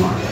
Mark.